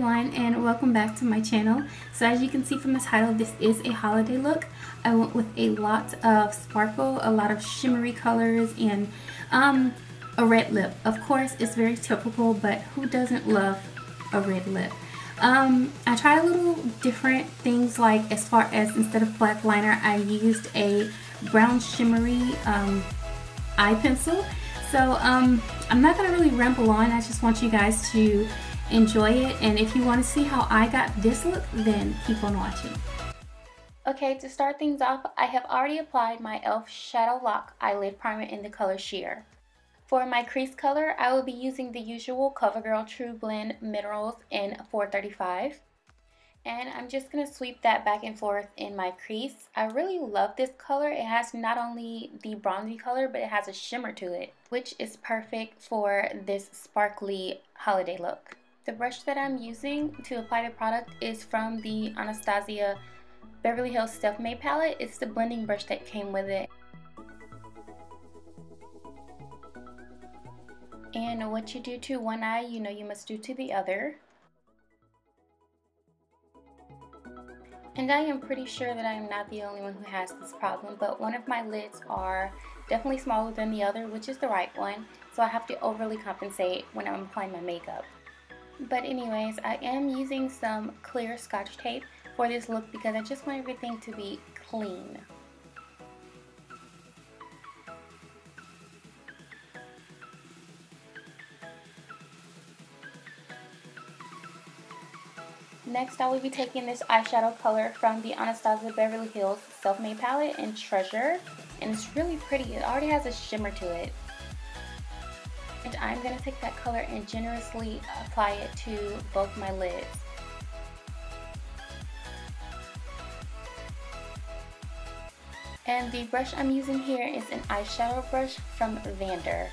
everyone and welcome back to my channel. So as you can see from the title, this is a holiday look. I went with a lot of sparkle, a lot of shimmery colors, and um, a red lip. Of course, it's very typical, but who doesn't love a red lip? Um, I tried a little different things like as far as instead of black liner, I used a brown shimmery um, eye pencil. So um, I'm not going to really ramble on. I just want you guys to enjoy it. And if you want to see how I got this look, then keep on watching. Okay, to start things off, I have already applied my e.l.f. Shadow Lock Eyelid Primer in the color Sheer. For my crease color, I will be using the usual CoverGirl True Blend Minerals in 435. And I'm just going to sweep that back and forth in my crease. I really love this color. It has not only the bronzy color, but it has a shimmer to it, which is perfect for this sparkly holiday look. The brush that I'm using to apply the product is from the Anastasia Beverly Hills Self Made palette. It's the blending brush that came with it. And what you do to one eye, you know you must do to the other. And I am pretty sure that I am not the only one who has this problem, but one of my lids are definitely smaller than the other, which is the right one, so I have to overly compensate when I'm applying my makeup. But anyways, I am using some clear scotch tape for this look because I just want everything to be clean. Next, I will be taking this eyeshadow color from the Anastasia Beverly Hills Self-Made Palette in Treasure. And it's really pretty. It already has a shimmer to it. And I'm going to take that color and generously apply it to both my lids. And the brush I'm using here is an eyeshadow brush from Vander.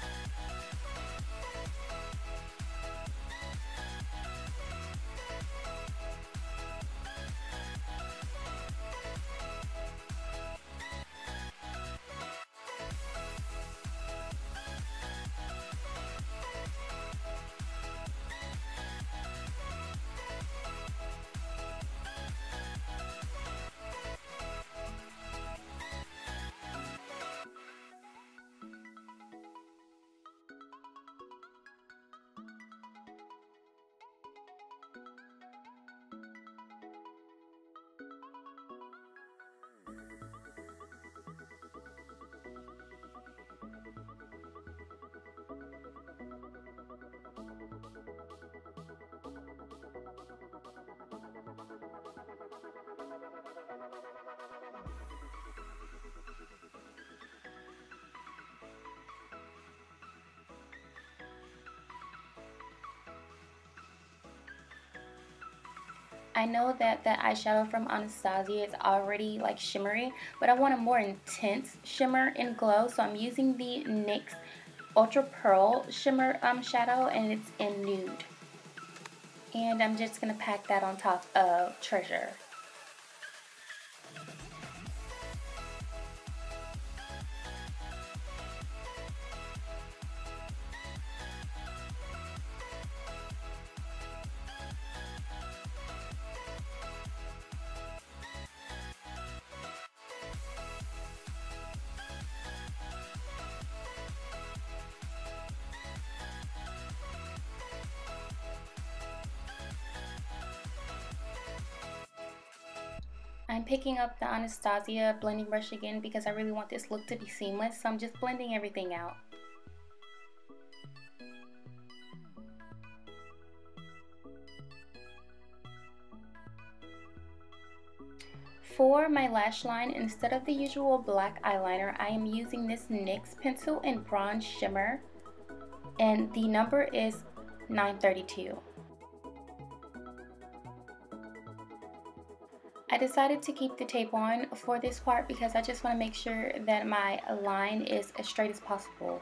I know that the eyeshadow from Anastasia is already like shimmery, but I want a more intense shimmer and glow, so I'm using the NYX Ultra Pearl Shimmer um, shadow, and it's in nude. And I'm just going to pack that on top of Treasure. I'm picking up the Anastasia blending brush again because I really want this look to be seamless. So I'm just blending everything out. For my lash line, instead of the usual black eyeliner, I am using this NYX pencil in bronze shimmer. And the number is 932. I decided to keep the tape on for this part because I just want to make sure that my line is as straight as possible.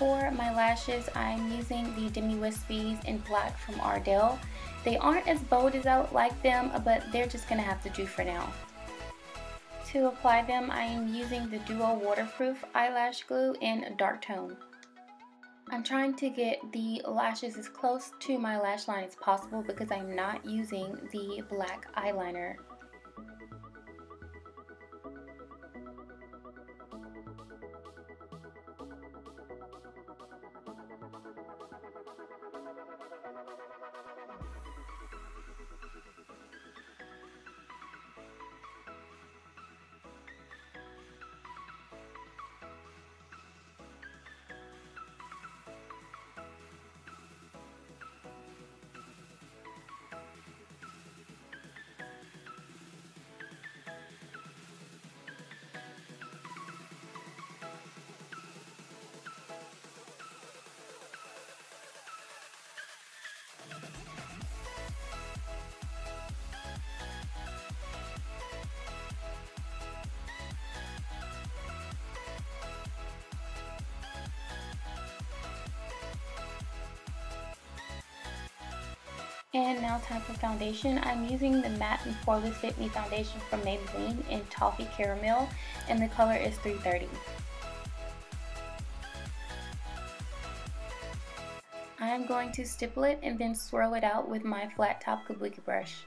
For my lashes, I'm using the Demi Wispies in black from Ardell. They aren't as bold as I would like them, but they're just going to have to do for now. To apply them, I am using the Duo Waterproof Eyelash Glue in Dark Tone. I'm trying to get the lashes as close to my lash line as possible because I'm not using the black eyeliner And now time for foundation. I'm using the Matte and Poreless Fit Me foundation from Maybelline in Toffee Caramel and the color is 330. I am going to stipple it and then swirl it out with my flat top kabuki brush.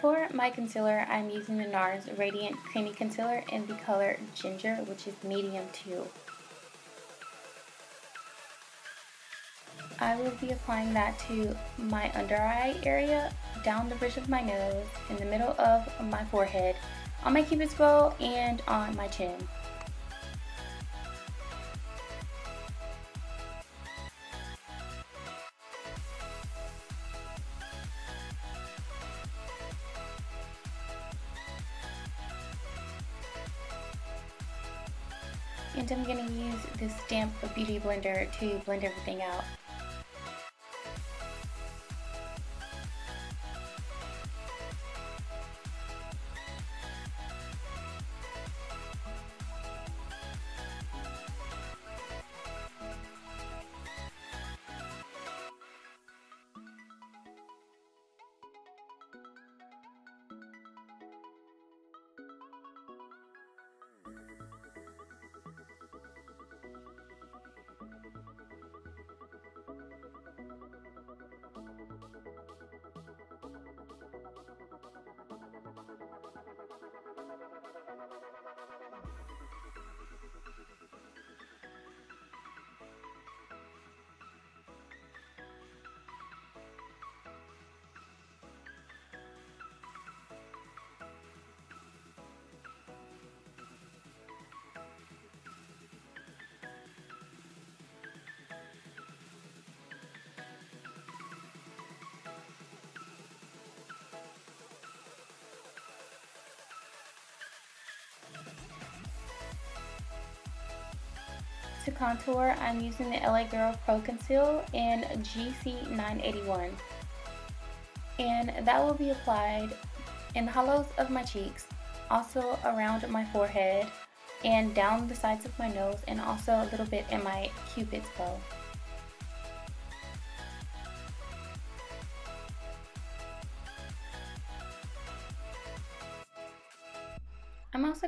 For my concealer, I'm using the NARS Radiant Creamy Concealer in the color Ginger, which is medium 2. I will be applying that to my under eye area, down the bridge of my nose, in the middle of my forehead, on my cupid's bow, and on my chin. Damp beauty blender to blend everything out. To contour, I'm using the LA Girl Pro Conceal in GC981. And that will be applied in the hollows of my cheeks, also around my forehead, and down the sides of my nose, and also a little bit in my cupid's bow.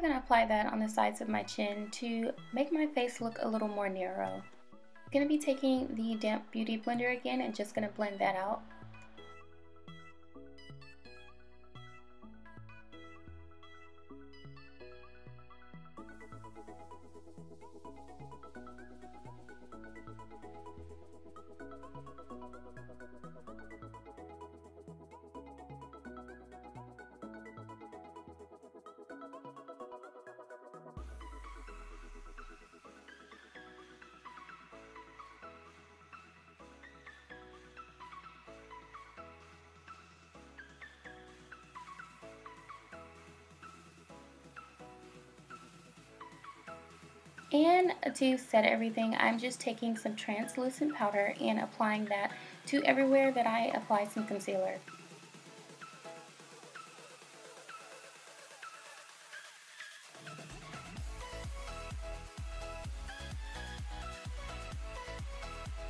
Going to apply that on the sides of my chin to make my face look a little more narrow. I'm going to be taking the damp beauty blender again and just going to blend that out. And to set everything, I'm just taking some translucent powder and applying that to everywhere that I apply some concealer.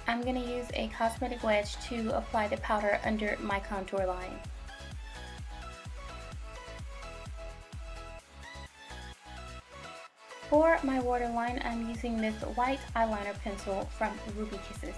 I'm going to use a cosmetic wedge to apply the powder under my contour line. For my waterline, I'm using this white eyeliner pencil from Ruby Kisses.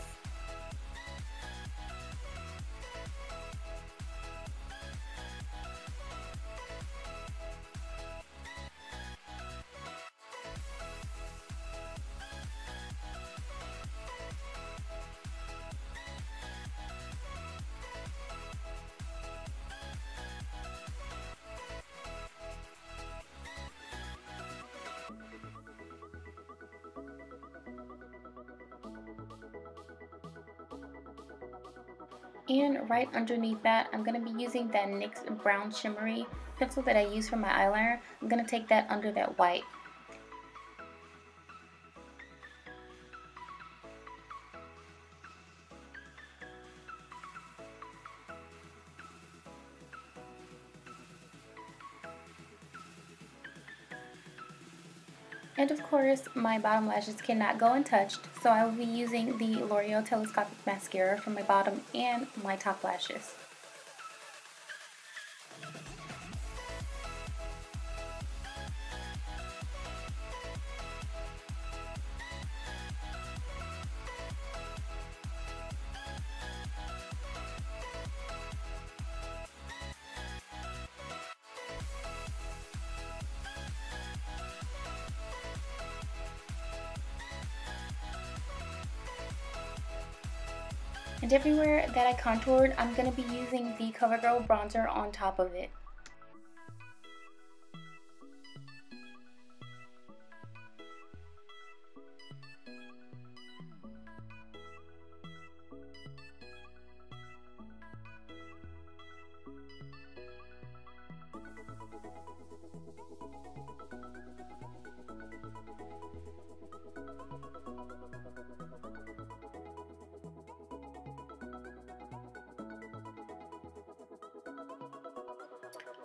And right underneath that, I'm going to be using that NYX Brown Shimmery pencil that I use for my eyeliner. I'm going to take that under that white. Course, my bottom lashes cannot go untouched, so I will be using the L'Oreal Telescopic Mascara for my bottom and my top lashes. Everywhere that I contoured, I'm going to be using the CoverGirl bronzer on top of it.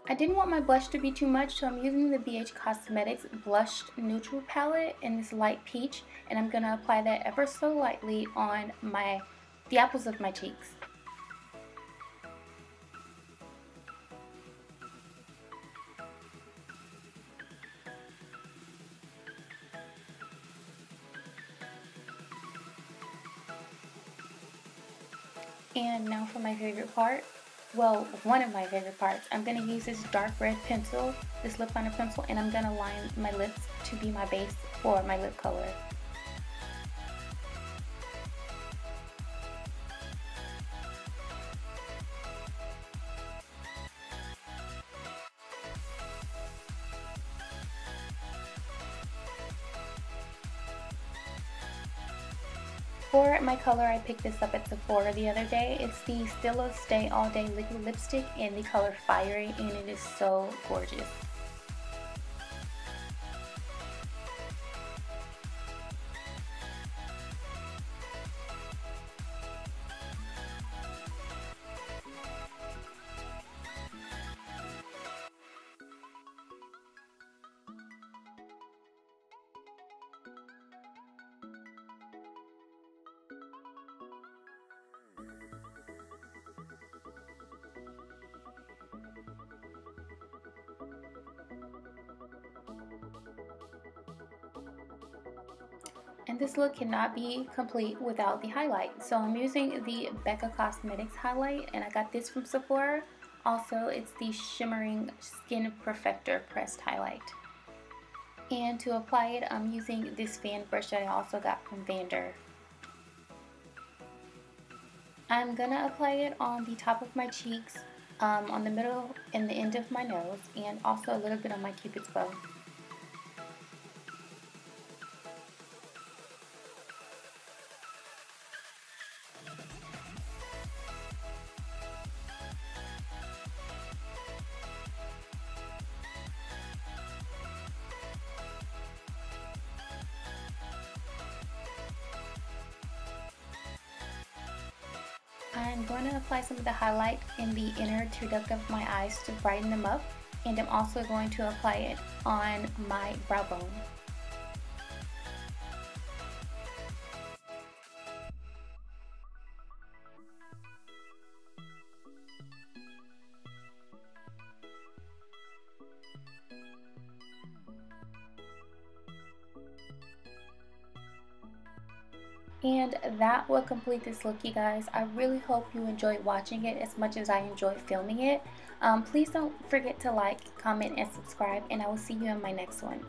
I didn't want my blush to be too much, so I'm using the BH Cosmetics Blushed Neutral Palette in this light peach, and I'm going to apply that ever so lightly on my the apples of my cheeks. And now for my favorite part, well, one of my favorite parts. I'm to use this dark red pencil, this lip liner pencil, and I'm to line my lips to be my base for my lip color. My color, I picked this up at Sephora the other day. It's the Stila Stay All Day Liquid Lipstick in the color Fiery, and it is so gorgeous. And this look cannot be complete without the highlight. So I'm using the Becca Cosmetics highlight and I got this from Sephora. Also, it's the Shimmering Skin Perfector Pressed Highlight. And to apply it, I'm using this fan brush that I also got from Vander. I'm gonna apply it on the top of my cheeks, um, on the middle and the end of my nose, and also a little bit on my cupid's bow. I'm going to apply some of the highlight in the inner tear duct of my eyes to brighten them up. And I'm also going to apply it on my brow bone. And that will complete this look, you guys. I really hope you enjoyed watching it as much as I enjoyed filming it. Um, please don't forget to like, comment, and subscribe, and I will see you in my next one.